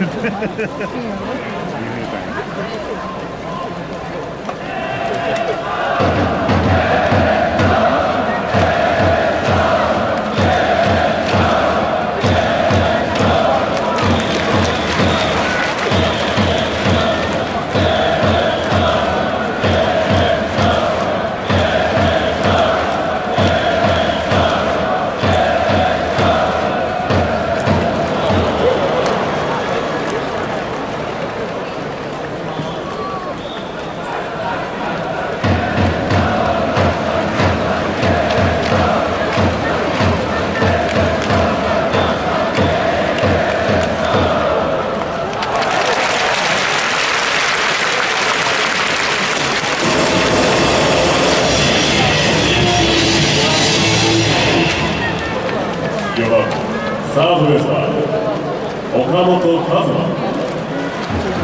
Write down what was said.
夢かよ。4番サードレースは岡本和真。